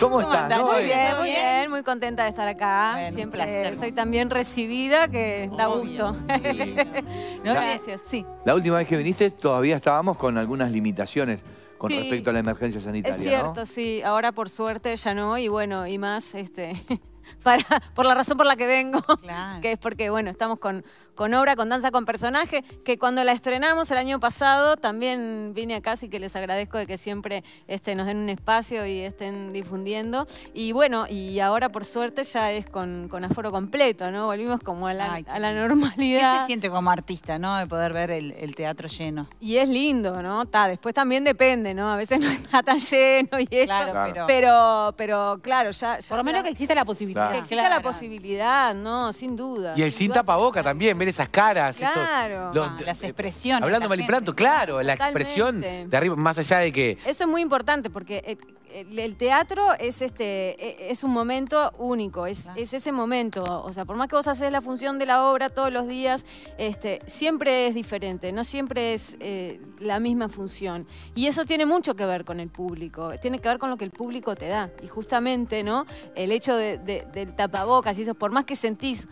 ¿Cómo, ¿Cómo estás? Muy bien, ¿Todo muy bien? bien, muy contenta de estar acá. Bueno, un Siempre placer. soy tan bien recibida que da Obvio. gusto. No, Gracias. Sí. La última vez que viniste todavía estábamos con algunas limitaciones con Sí. respecto a la emergencia sanitaria, Es cierto, ¿no? sí. Ahora por suerte ya no, y bueno, y más este para, por la razón por la que vengo. Claro. Que es porque, bueno, estamos con, con obra, con danza con personaje, que cuando la estrenamos el año pasado también vine acá, así que les agradezco de que siempre este, nos den un espacio y estén difundiendo. Y bueno, y ahora por suerte ya es con, con aforo completo, ¿no? Volvimos como a la, Ay, a la lindo. ¿Qué normalidad. se siente como artista, no? De poder ver el, el teatro lleno. Y es lindo, ¿no? Ta, después también depende, ¿no? A veces no está tan lleno y eso. Claro, Claro. pero... Pero, claro, ya, ya Por lo menos que exista la posibilidad. Claro. que exista la posibilidad, ¿no? Sin duda. Y el Sin sin tapaboca también, ver esas caras. eso- Claro. los- Ah, las expresiones. Hablando la mal y pronto, claro, la expresión de arriba, más allá de que Eso es muy importante porque el, el- teatro es este e- es un momento único, es, Claro. es ese momento. O sea, por más que vos haces la función de la obra todos los días, este, siempre es diferente, no siempre es eh, la misma función. Y eso tiene mucho que ver con el público, tiene que ver con lo que el público te da. Y justamente, ¿no? El hecho de- de- del tapabocas y eso, por más que sentís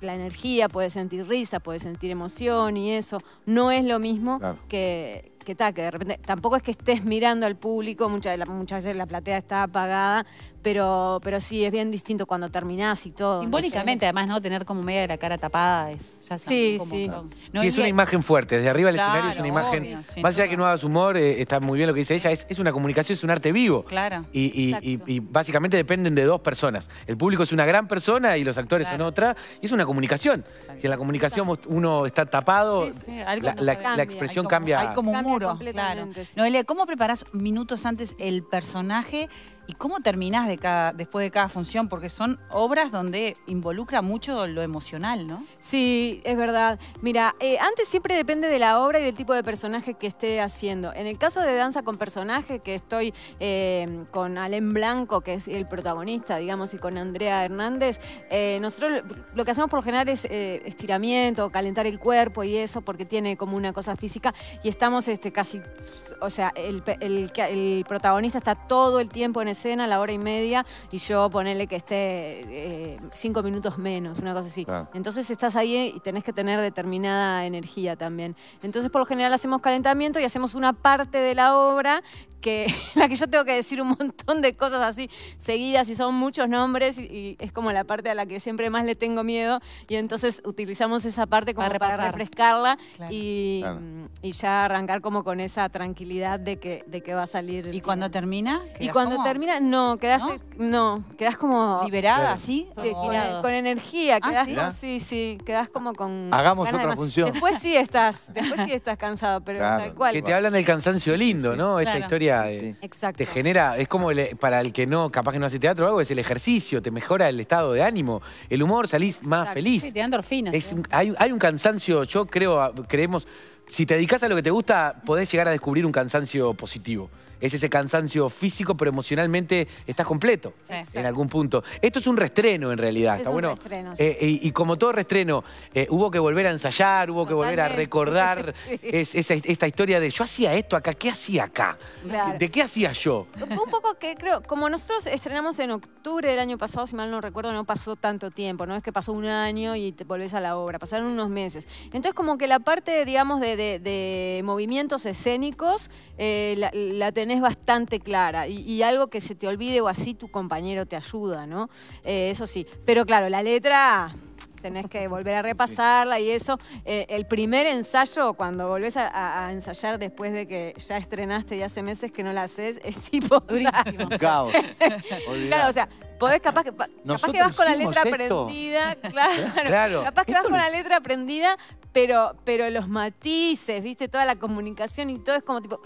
la energía, puedes sentir risa, puedes sentir emoción y eso, no es lo mismo Claro. que, que, ta, que de repente, tampoco es que estés mirando al público, muchas, de la- muchas veces la platea está apagada, pero, pero sí, es bien distinto cuando terminás y todo. Simbólicamente, además, ¿no? Tener como media de la cara tapada es ya Sí, como sí. No, y es y- una imagen fuerte, desde arriba del Claro, escenario es una imagen, obvio, más allá de que no hagas humor, eh, está muy bien lo que dice ella, es, es una comunicación, es un arte vivo. Claro. Y, y- y- Exacto. y básicamente dependen de dos personas. El público es una gran persona y los actores Claro. son otra. Y es una comunicación. Si en la comunicación uno está tapado, Sí, sí, algo la, no la- sabe. la Cambia. expresión Hay como- cambia. Hay como Cambia muro, claro. completamente, sí. Noelia, ¿cómo preparás minutos antes el personaje y cómo terminás después de cada función? Porque son obras donde involucra mucho lo emocional, ¿no? Sí, es verdad. Mira, eh, antes siempre depende de la obra y del tipo de personaje que esté haciendo. En el caso de Danza con Personaje, que estoy eh, con Alén Blanco, que es el protagonista, digamos, y con Andrea Hernández, eh, nosotros lo- que hacemos por lo general es estiramiento, calentar el cuerpo y eso, porque tiene como una cosa física, y estamos este, casi, o sea, el, el el protagonista está todo el tiempo en escena, la hora y media, y yo ponerle que esté eh, cinco minutos menos, una cosa así. Claro. Entonces estás ahí y tenés que tener determinada energía también. Entonces por lo general hacemos calentamiento y hacemos una parte de la obra que la que yo tengo que decir un montón de cosas así seguidas y son muchos nombres y, y es como la parte a la que siempre más le tengo miedo y entonces utilizamos esa parte como Para refrescarla Claro. y, Claro. y ya arrancar como con esa tranquilidad de que, de que va a salir. ¿Y cuando termina? Y cuando como termina, no, quedás, ¿No? ¿No? quedás como liberada, Claro. ¿así? que- O- con, energía, Ah, quedás ¿sí? como- sí, sí, quedás como con. Hagamos de otra función. Después sí estás, después sí estás cansado, pero Claro. tal cual. Que te hablan del cansancio lindo, ¿no? Esta Claro. Historia Sí. Exacto. te genera, es como el- para el que no, capaz que no hace teatro o algo, es el ejercicio, te mejora el estado de ánimo, el humor, salís más feliz. Sí, te dan endorfinas. Es ¿sí? un- hay, hay un cansancio, yo creo, creemos, si te dedicas a lo que te gusta, podés llegar a descubrir un cansancio positivo. Es ese cansancio físico, pero emocionalmente estás completo Sí. en algún punto. Esto es un restreno en realidad, Es está un bueno. sí. Eh, y, y como todo restreno, eh, hubo que volver a ensayar, hubo que volver a recordar Sí. es- esta historia de yo hacía esto acá, ¿qué hacía acá? Claro. ¿De qué hacía yo? Un poco que creo, como nosotros estrenamos en octubre del año pasado, si mal no recuerdo, no pasó tanto tiempo, no es que pasó un año y te volvés a la obra, pasaron unos meses. Entonces como que la parte, digamos, de, de- de movimientos escénicos eh, la, la tenés bastante clara y, y algo que se te olvide o así tu compañero te ayuda, ¿no? Eh, eso sí, pero claro, la letra... Tenés que volver a repasarla y eso. Eh, el primer ensayo, cuando volvés a, a- a ensayar después de que ya estrenaste y hace meses que no la haces, es tipo... Durísimo. Caos. Claro, o sea, podés capaz que, pa- capaz que ¿Nosotros vas con la letra esto? aprendida, claro. Claro. Capaz que Esto vas con la letra aprendida, pero, pero los matices, viste, toda la comunicación y todo es como tipo.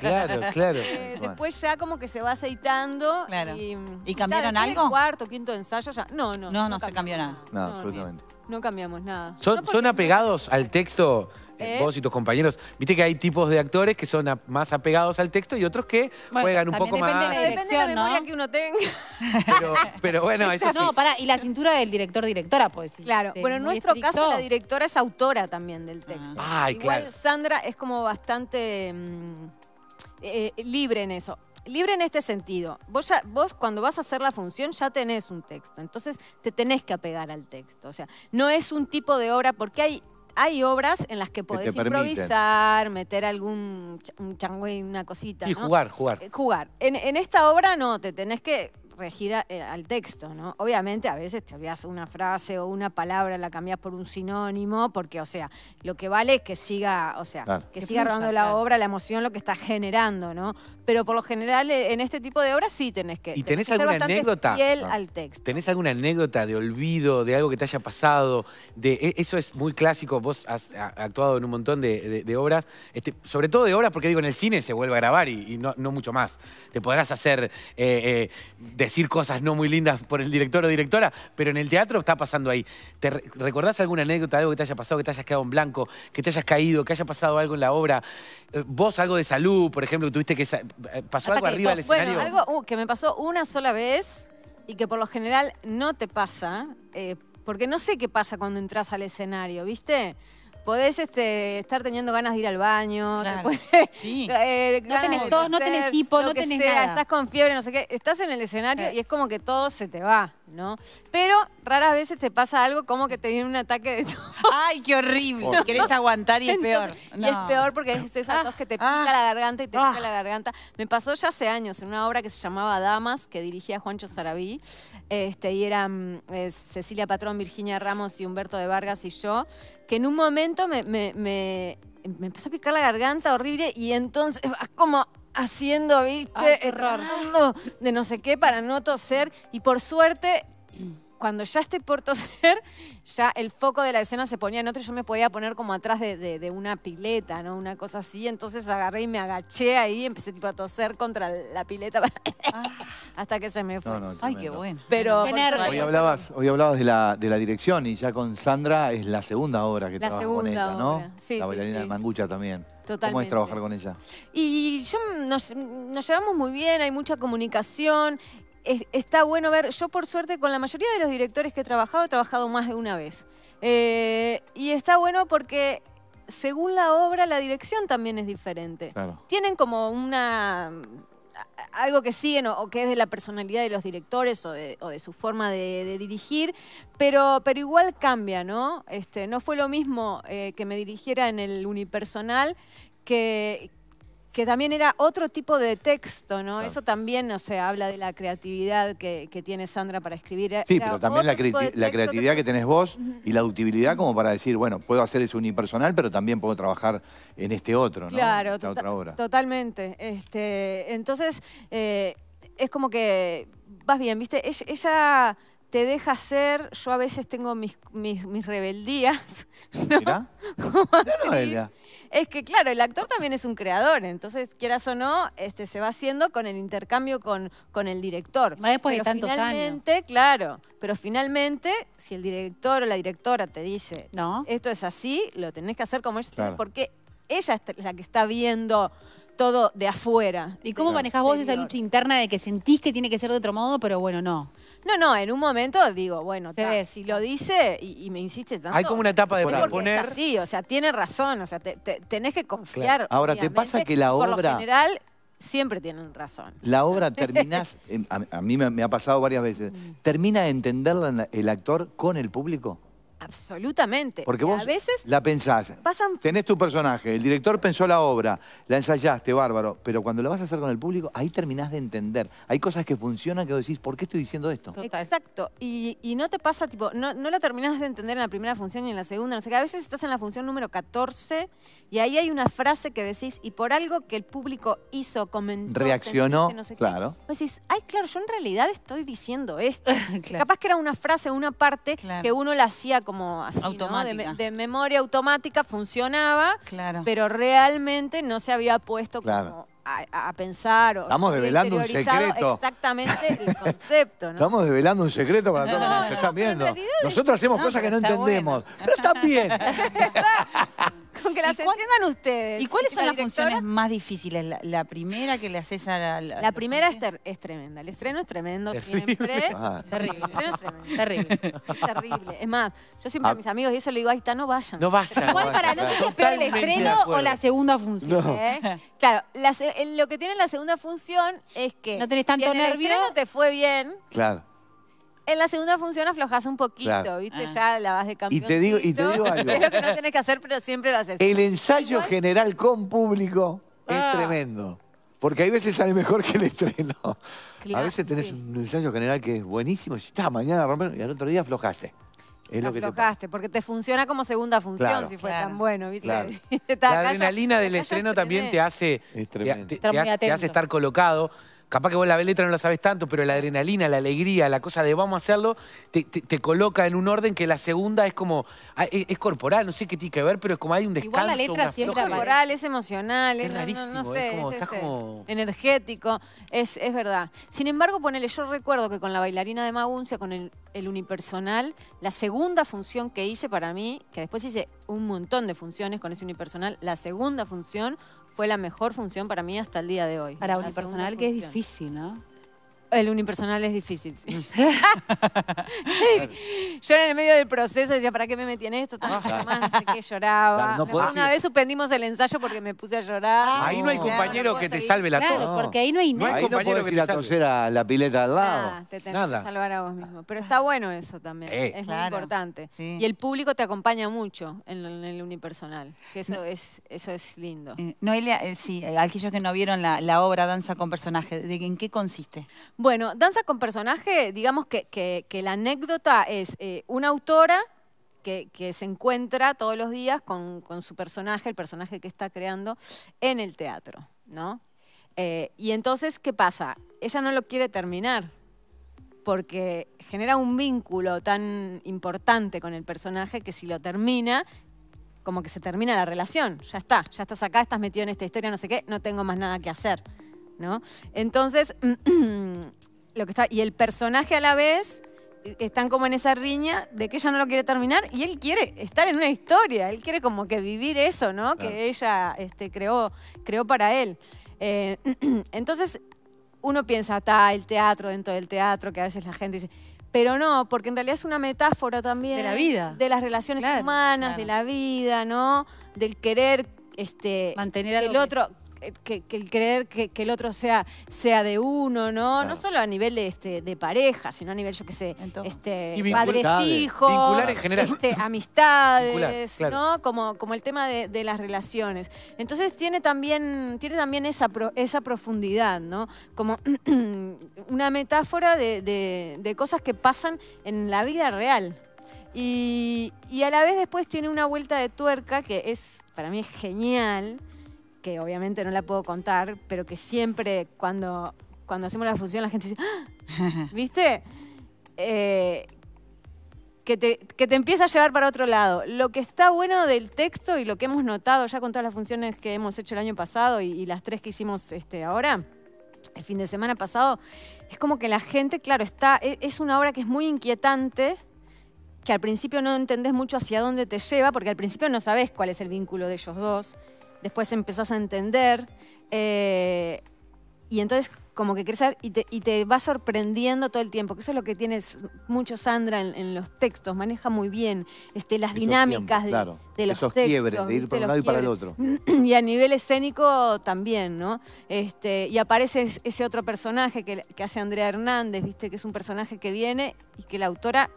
Claro, claro. eh, Bueno. después ya como que se va aceitando. Claro. Y, ¿Y cambiaron ya, algo? cuarto, quinto ensayo ya. No, no. No, no se cambió nada. No, absolutamente. No, cambiamos nada. ¿Son, No, son no- apegados al texto, eh, ¿Eh? vos y tus compañeros? Viste que hay tipos de actores que son a- más apegados al texto y otros que Bueno, juegan un poco depende de más. la Depende de la memoria ¿no? que uno tenga. Pero, pero bueno, eso sí. No, pará, y la cintura del director-directora, pues sí. Claro, Este, bueno, en nuestro estricto. caso la directora es autora también del texto. Ah. Ay, Igual claro. Sandra es como bastante mm, eh, libre en eso. libre en este sentido. Vos, ya, vos cuando vas a hacer la función ya tenés un texto, entonces te tenés que apegar al texto. O sea, no es un tipo de obra, porque hay, hay obras en las que podés improvisar, meter algún ch- un changüey, una cosita. Y ¿no? jugar, jugar. Eh, Jugar. En, en esta obra no, te tenés que regir a- eh, al texto, ¿no? Obviamente a veces te olvidas una frase o una palabra, la cambias por un sinónimo, porque, o sea, lo que vale es que siga, o sea, Claro. que, Que siga rodando la claro. obra, la emoción, lo que está generando, ¿no? Pero por lo general eh, en este tipo de obras sí tenés que, ¿Y tenés tenés que ser alguna anécdota? fiel No. al texto. ¿Tenés alguna anécdota de olvido, de algo que te haya pasado? De, e- eso es muy clásico, vos has actuado en un montón de, de- de obras, este, sobre todo de obras porque digo, en el cine se vuelve a grabar y, y no, no mucho más. Te podrás hacer, eh, eh, decir cosas no muy lindas por el director o directora, pero en el teatro está pasando ahí. ¿Te re- recordás alguna anécdota, algo que te haya pasado, que te hayas quedado en blanco, que te hayas caído, que haya pasado algo en la obra? Eh, vos algo de salud, por ejemplo, que tuviste que... eh, ¿Pasó algo arriba del escenario? Bueno, algo uh, que me pasó una sola vez y que por lo general no te pasa, eh, porque no sé qué pasa cuando entras al escenario, ¿viste? Podés este, estar teniendo ganas de ir al baño, te Claro. podés- Sí. eh, No tenés tos, no tenés hipo, no tenés sea, nada. Estás con fiebre, no sé qué. Estás en el escenario Eh. y es como que todo se te va, ¿no? Pero raras veces te pasa algo como que te viene un ataque de tos. Ay, qué horrible. Querés aguantar y es peor. Y es No. peor porque es esa tos que te pica Ah. la garganta y te Ah. pica la garganta. Me pasó ya hace años en una obra que se llamaba Damas, que dirigía Juancho Sarabí. Este, y eran eh, Cecilia Patrón, Virginia Ramos y Humberto de Vargas y yo. Que en un momento me, me- me- me empezó a picar la garganta horrible y entonces como haciendo, ¿viste? Ay. Tratando de no sé qué para no toser. Y por suerte cuando ya estoy por toser, ya el foco de la escena se ponía en otro y yo me podía poner como atrás de, de- de una pileta, ¿no? Una cosa así. Entonces agarré y me agaché ahí y empecé tipo a toser contra la pileta hasta que se me fue. No, no, Ay, qué bueno. Pero Qué nervios. Hoy hablabas, hoy hablabas de la, de la dirección y ya con Sandra es la segunda obra que La trabajas con segunda ella, ¿no? obra. Sí, la sí, bailarina sí. de Mangucha también. ¿Cómo es Totalmente. trabajar con ella? Y yo nos, nos llevamos muy bien, hay mucha comunicación. Es- está bueno ver, yo por suerte con la mayoría de los directores que he trabajado, he trabajado más de una vez. Eh, y está bueno porque según la obra, la dirección también es diferente. Claro. Tienen como una algo que siguen o, que es de la personalidad de los directores o de, su forma de, de dirigir, pero, pero igual cambia, ¿no? Este, no fue lo mismo eh, que me dirigiera en el unipersonal que, que también era otro tipo de texto, ¿no? Claro. Eso también, o sea, habla de la creatividad que, que tiene Sandra para escribir. Sí, Era pero también la, la creatividad que se- tenés vos y la ductibilidad como para decir, bueno, puedo hacer ese unipersonal, pero también puedo trabajar en este otro, ¿no? Claro, En esta tota- otra obra. totalmente. Este, entonces, eh, es como que vas bien, ¿viste? Ella, ella te deja ser, yo a veces tengo mis, mis, mis rebeldías. ¿no? Mirá. Noelia. Es que claro, el actor también es un creador, entonces quieras o no, este, se va haciendo con el intercambio con, con el director. Más después de pero tantos años. finalmente, claro, pero finalmente, si el director o la directora te dice, ¿No? esto es así, lo tenés que hacer como ella, Claro. porque ella es la que está viendo todo de afuera. ¿Y cómo manejás vos esa lucha interna de que sentís que tiene que ser de otro modo, pero bueno, no? No, no, en un momento digo, bueno, Se ta, ve. si lo dice y, y me insiste tanto. Hay como una etapa de es porque es proponer. así, o sea, tiene razón, o sea, te- te- tenés que confiar. Ahora, ¿te obviamente, pasa que la Por obra- lo general, siempre tienen razón. La obra terminás, em, a, a mí me, me ha pasado varias veces, Mm. ¿termina de entenderla en la- el actor con el público? Absolutamente. Porque Y vos a veces la pensás, pasan tenés tu personaje, el director pensó la obra, la ensayaste, bárbaro, pero cuando lo vas a hacer con el público, ahí terminás de entender. Hay cosas que funcionan que vos decís, ¿por qué estoy diciendo esto? Total. Exacto. Y, y no te pasa, tipo, no, no la terminas de entender en la primera función y en la segunda. No sé qué. A veces estás en la función número 14 y ahí hay una frase que decís, y por algo que el público hizo, comentó, Reaccionó, sentiste, no sé qué, claro. Vos decís, ay, claro, yo en realidad estoy diciendo esto. Claro. Capaz que era una frase, una parte Claro. que uno la hacía como así, ¿no? De, memoria automática, funcionaba, Claro. pero realmente no se había puesto Claro. como a, a pensar o Estamos develando un secreto. Exactamente el concepto, ¿no? Estamos develando un secreto para todos los que No, nos no, están viendo. Nosotros hacemos No, cosas que no entendemos, pero están bien. que las ¿Y cuál- entiendan ustedes. ¿Y cuáles la son las directora- funciones más difíciles? La, la primera que le haces a la... La primera es, ter- es tremenda. El estreno es tremendo siempre. Ah, Terrible. El estreno es tremendo. Terrible. Es terrible. Es más, yo siempre a, Ah. mis amigos y eso le digo, ahí está, no vayan. No vaya. Igual para no sé si es peor el estreno o la segunda función. No. ¿Eh? Claro, la lo que tiene la segunda función es que No tenés tanto si en el nervio. estreno te fue bien, claro. En la segunda función aflojas un poquito, Claro. ¿viste? Ah. Ya la vas de Y campeón. te digo- y te digo algo. Es lo que no tenés que hacer, pero siempre lo haces. El ensayo Igual- general con público es Ah. tremendo. Porque hay veces sale mejor que el estreno. a veces tenés sí. un ensayo general que es buenísimo y está, mañana romper y al otro día aflojaste. Es lo que te aflojaste, porque te funciona como segunda función Claro. si fue Claro. tan bueno, ¿viste? Claro. La adrenalina del estreno también te hace, Es te, tremendo. te- te hace, estar colocado. Capaz que vos la letra no la sabes tanto, pero la adrenalina, la alegría, la cosa de vamos a hacerlo, te, te- te coloca en un orden que la segunda es como, ah, es, es corporal, no sé qué tiene que ver, pero es como hay un descanso. Igual la letra una siempre Es corporal, es emocional, Es es, no- es sé, como- es estás este, como- energético, es, es verdad. Sin embargo, ponele, yo recuerdo que con la bailarina de Maguncia, con el, el unipersonal, la segunda función que hice para mí, que después hice un montón de funciones con ese unipersonal, la segunda función fue la mejor función para mí hasta el día de hoy. Para La unipersonal que es difícil, ¿no? El unipersonal es difícil, sí. Yo en el medio del proceso decía, ¿para qué me metí en esto? Tanto más, no sé qué, lloraba. Claro, no Me- podés Una ir- vez suspendimos el ensayo porque me puse a llorar. Ahí no hay compañero No que te salve la Claro, tos. Porque ahí no hay No hay nada. Ahí no compañero podés que ir te a toser a la pileta al lado. Ah, te tenés Nada. que salvar a vos mismo. Pero está bueno eso también. Eh. es Claro, muy importante. sí. Y el público te acompaña mucho en, el- en el unipersonal. Que eso es, eso es lindo. Eh, Noelia, eh, sí, eh, aquellos que no vieron la, la obra Danza con personaje, ¿de en qué consiste? Bueno, danza con personaje, digamos que, la anécdota es eh, una autora que, se encuentra todos los días con, con su personaje, el personaje que está creando, en el teatro, ¿no? Eh, y entonces, ¿qué pasa? Ella no lo quiere terminar porque genera un vínculo tan importante con el personaje que si lo termina, como que se termina la relación. Ya está, ya estás acá, estás metido en esta historia, no sé qué, no tengo más nada que hacer, ¿no? Entonces, lo que está y el personaje a la vez eh, están como en esa riña de que ella no lo quiere terminar y él quiere estar en una historia, él quiere como que vivir eso, ¿no? Claro. Que ella este, creó, creó para él. Eh, entonces uno piensa, está el teatro dentro del teatro, que a veces la gente dice, pero no, porque en realidad es una metáfora también De la vida. de las relaciones Claro, humanas, claro. de la vida, ¿no? Del querer este Mantener el otro que, que el creer que, que el otro sea, sea de uno, ¿no? Claro. No solo a nivel de, este, de pareja, sino a nivel, yo qué sé, este, padres, hijos, Vincular en general. este, amistades, Vincular, claro. ¿no? Como, como el tema de, de las relaciones. Entonces tiene también, tiene también esa, pro- esa profundidad, ¿no? Como una metáfora de, de- de cosas que pasan en la vida real. Y, y a la vez después tiene una vuelta de tuerca que es, para mí es genial, que obviamente no la puedo contar, pero que siempre cuando, cuando hacemos la función la gente dice, "Ah", ¿viste? Eh, que te, que te empieza a llevar para otro lado. Lo que está bueno del texto y lo que hemos notado ya con todas las funciones que hemos hecho el año pasado y, y las tres que hicimos este, ahora, el fin de semana pasado, es como que la gente, claro, está, e- es una obra que es muy inquietante, que al principio no entendés mucho hacia dónde te lleva, porque al principio no sabés cuál es el vínculo de ellos dos, después empezás a entender, eh, y entonces como que querés saber y te, y te va sorprendiendo todo el tiempo, que eso es lo que tiene mucho Sandra en, en los textos, maneja muy bien este, las Esos dinámicas tiempos, de, claro. de los Esos textos. quiebres, de ir por un lado y para el otro. y a nivel escénico también, ¿no? Este, y aparece es- ese otro personaje que, que hace Andrea Hernández, ¿viste? Que es un personaje que viene y que la autora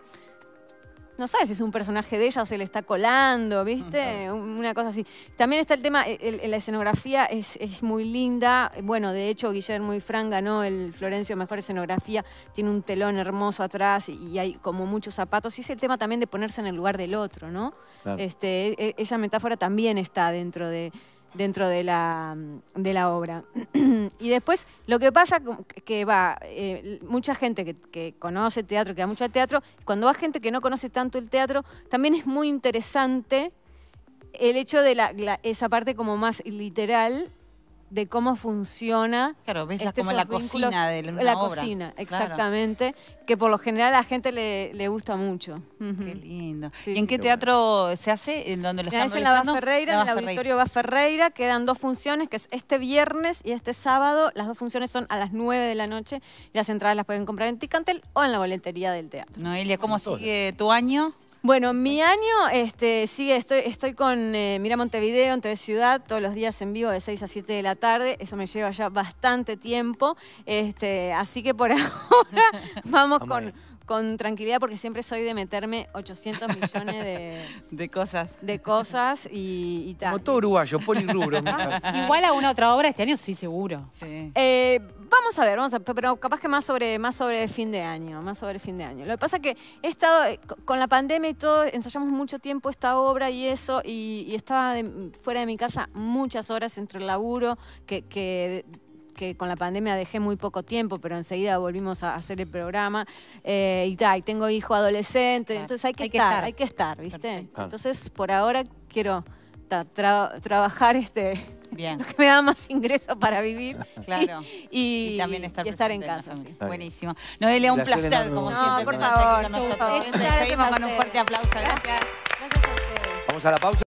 no sabe si es un personaje de ella o se le está colando, ¿viste? Un- Una cosa así. También está el tema, el- el- la escenografía es, es muy linda. Bueno, de hecho, Guillermo y Fran ganó el Florencio Mejor Escenografía. Tiene un telón hermoso atrás y, y hay como muchos zapatos. Y es el tema también de ponerse en el lugar del otro, ¿no? Claro. Este, e- esa metáfora también está dentro de, dentro de la, de la obra. y después, lo que pasa que va, eh, mucha gente que, conoce teatro, que va mucho teatro, cuando va gente que no conoce tanto el teatro, también es muy interesante el hecho de la- esa parte como más literal de cómo funciona Claro, ves la- este, como la cocina de una la obra. cocina, Claro. exactamente, que por lo general a la gente le, le gusta mucho. Qué lindo. Sí, ¿Y en sí. qué teatro se hace? ¿En donde lo están es en la? Ferreira, La en el auditorio Bas Ferreira, quedan dos funciones, que es este viernes y este sábado. Las dos funciones son a las 9 de la noche. y Las entradas las pueden comprar en Ticantel o en la boletería del teatro. Noelia, ¿cómo sigue tu año? Bueno, mi año este, sigue, estoy, estoy con eh, Mira Montevideo en TV Ciudad, todos los días en vivo de 6 a 7 de la tarde. Eso me lleva ya bastante tiempo. Este, así que por ahora vamos con, con tranquilidad porque siempre soy de meterme 800 millones de, De cosas. de cosas y, y tal. Como todo uruguayo, polirrubro. mija. Igual alguna otra obra este año, sí, seguro. Sí. Eh, vamos a ver, vamos a, pero capaz que más sobre, más sobre fin de año, más sobre fin de año. Lo que pasa es que he estado, eh, co- con la pandemia y todo, ensayamos mucho tiempo esta obra y eso, y, y estaba de- fuera de mi casa muchas horas entre el laburo, que, que, que con la pandemia dejé muy poco tiempo, pero enseguida volvimos a hacer el programa. eh, y, ta, y tengo hijo adolescente, Claro. entonces hay que, Hay que estar, hay que estar, ¿viste? Perfecto. Entonces, por ahora quiero ta, tra- trabajar este Bien. que me da más ingresos para vivir. Claro. Y, Y también estar, y estar en casa. sí. Buenísimo. Noelia, un Placer como siempre, por tenerte aquí favor, con por nosotros. favor. Despedimos con un fuerte aplauso. Gracias. Gracias a ustedes. Vamos a la pausa.